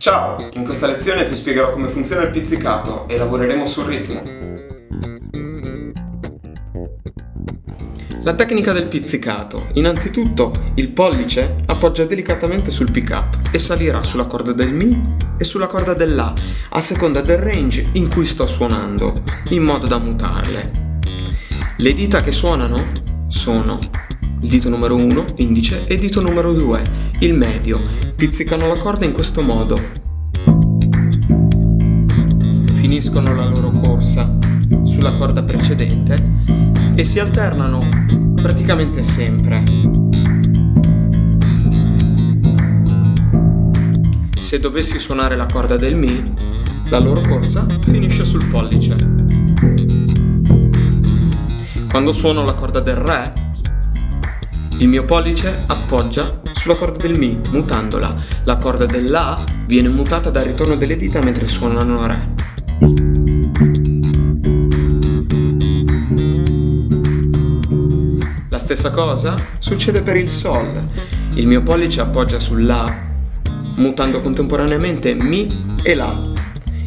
Ciao, in questa lezione ti spiegherò come funziona il pizzicato e lavoreremo sul ritmo. La tecnica del pizzicato. Innanzitutto il pollice appoggia delicatamente sul pick up e salirà sulla corda del Mi e sulla corda del La a seconda del range in cui sto suonando, in modo da mutarle. Le dita che suonano sono il dito numero 1, indice, e dito numero 2, il medio, pizzicano la corda in questo modo. Finiscono la loro corsa sulla corda precedente e si alternano praticamente sempre. Se dovessi suonare la corda del Mi, la loro corsa finisce sul pollice. Quando suono la corda del Re, il mio pollice appoggia sulla corda del Mi, mutandola. La corda dell'A viene mutata dal ritorno delle dita mentre suonano Re. La stessa cosa succede per il Sol. Il mio pollice appoggia sull'A, mutando contemporaneamente Mi e La.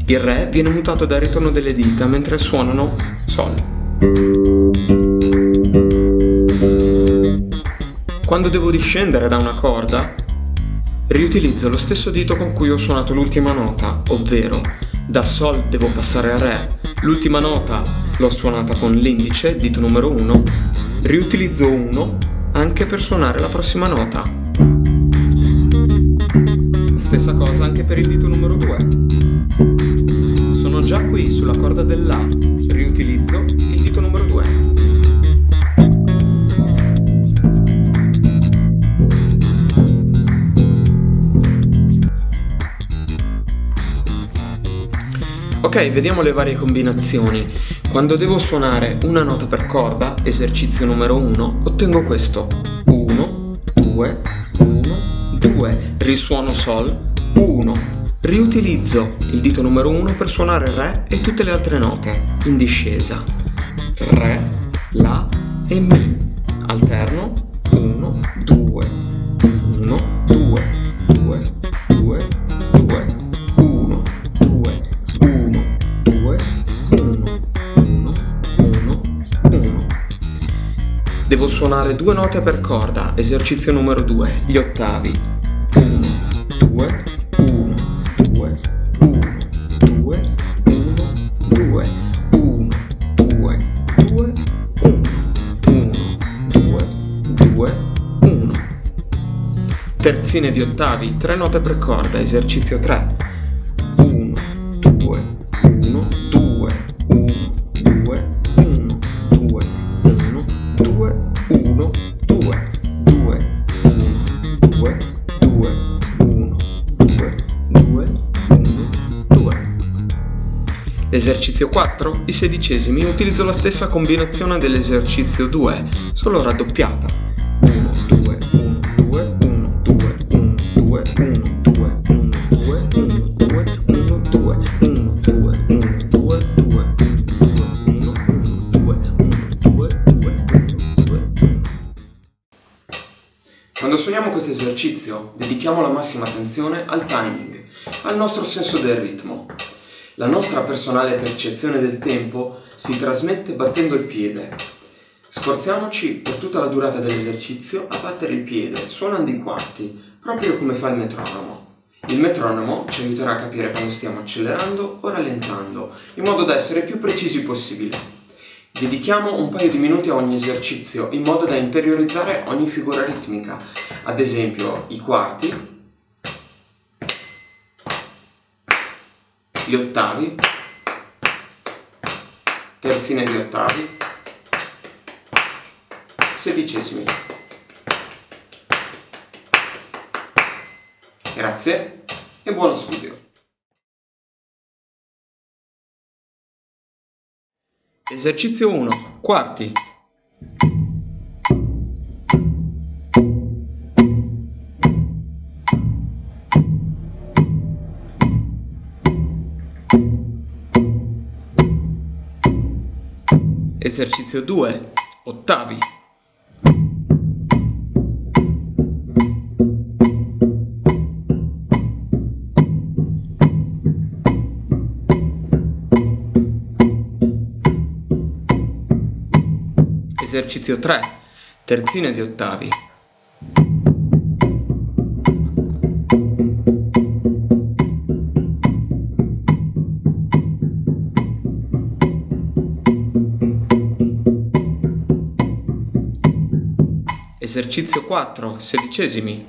Il Re viene mutato dal ritorno delle dita mentre suonano Sol. Quando devo discendere da una corda, riutilizzo lo stesso dito con cui ho suonato l'ultima nota, ovvero da Sol devo passare a Re, l'ultima nota l'ho suonata con l'indice, dito numero 1, riutilizzo 1 anche per suonare la prossima nota. La stessa cosa anche per il dito numero 2. Sono già qui sulla corda dell'A, riutilizzo il dito numero 2. Ok, vediamo le varie combinazioni. Quando devo suonare una nota per corda, esercizio numero 1, ottengo questo. 1, 2, 1, 2. Risuono Sol, 1. Riutilizzo il dito numero 1 per suonare Re e tutte le altre note, in discesa. Re, La e Mi. Alterno 1, 2, 1, 2, 2, Devo suonare due note per corda, esercizio numero 2, gli ottavi. 1, 2, 1, 2, 1, 2, 1, 2, 1, 2, 2, 1, 1, 2, 2, 1. Terzine di ottavi, tre note per corda, esercizio 3. L'esercizio 4, i sedicesimi, utilizzo la stessa combinazione dell'esercizio 2, solo raddoppiata. 1, 2, 1, 2, 1, 2, 1, 2, 1, 2, 1, 2, 1, 2, 1, 2, 1, 2, 1, 2, 2, 1, 2, 1, 2, Quando suoniamo questo esercizio, dedichiamo la massima attenzione al timing, al nostro senso del ritmo. La nostra personale percezione del tempo si trasmette battendo il piede. Sforziamoci per tutta la durata dell'esercizio a battere il piede, suonando i quarti, proprio come fa il metronomo. Il metronomo ci aiuterà a capire quando stiamo accelerando o rallentando, in modo da essere più precisi possibile. Dedichiamo un paio di minuti a ogni esercizio, in modo da interiorizzare ogni figura ritmica, ad esempio i quarti, gli ottavi, terzine di ottavi, sedicesimi. Grazie e buono studio. Esercizio 1. Quarti. Esercizio 2. Ottavi. Esercizio 3. Terzine di ottavi. Esercizio 4. Sedicesimi.